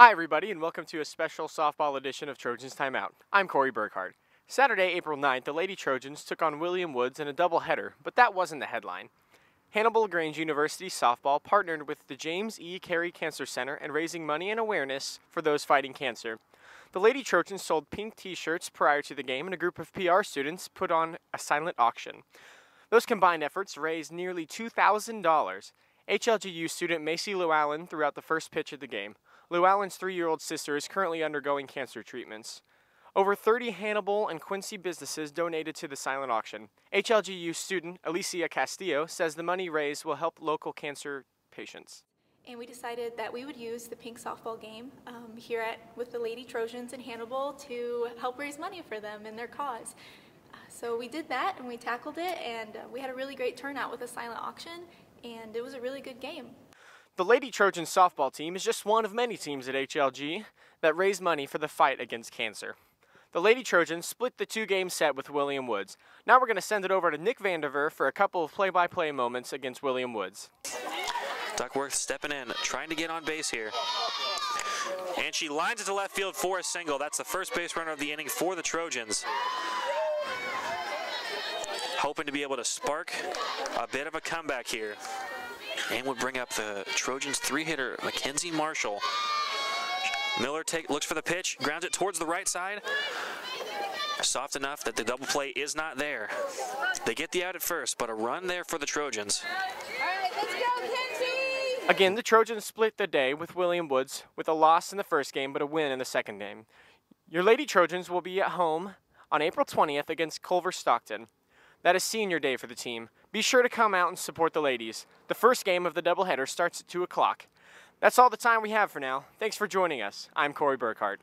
Hi, everybody, and welcome to a special softball edition of Trojans Timeout. I'm Corey Burkhardt. Saturday, April 9th, the Lady Trojans took on William Woods in a doubleheader, but that wasn't the headline. Hannibal-LaGrange University Softball partnered with the James E. Carey Cancer Center and raising money and awareness for those fighting cancer. The Lady Trojans sold pink t shirts prior to the game, and a group of PR students put on a silent auction. Those combined efforts raised nearly $2,000. HLGU student Macy Llewellyn threw out the first pitch of the game. Llewellyn's three year old sister is currently undergoing cancer treatments. Over 30 Hannibal and Quincy businesses donated to the silent auction. HLGU student Alicia Castillo says the money raised will help local cancer patients. And we decided that we would use the pink softball game um, here at with the Lady Trojans in Hannibal to help raise money for them and their cause. Uh, so we did that and we tackled it, and uh, we had a really great turnout with a silent auction, and it was a really good game. The Lady Trojans softball team is just one of many teams at HLG that raise money for the fight against cancer. The Lady Trojans split the two game set with William Woods. Now we're going to send it over to Nick Vandiver for a couple of play by play moments against William Woods. Duckworth stepping in, trying to get on base here. And she lines it to left field for a single. That's the first base runner of the inning for the Trojans. Hoping to be able to spark a bit of a comeback here and would bring up the Trojans three-hitter, Mackenzie Marshall. Miller take, looks for the pitch, grounds it towards the right side. Soft enough that the double play is not there. They get the out at first, but a run there for the Trojans. Again, the Trojans split the day with William Woods with a loss in the first game but a win in the second game. Your Lady Trojans will be at home on April 20th against Culver Stockton. That is senior day for the team. Be sure to come out and support the ladies. The first game of the doubleheader starts at 2 o'clock. That's all the time we have for now. Thanks for joining us. I'm Corey Burkhardt.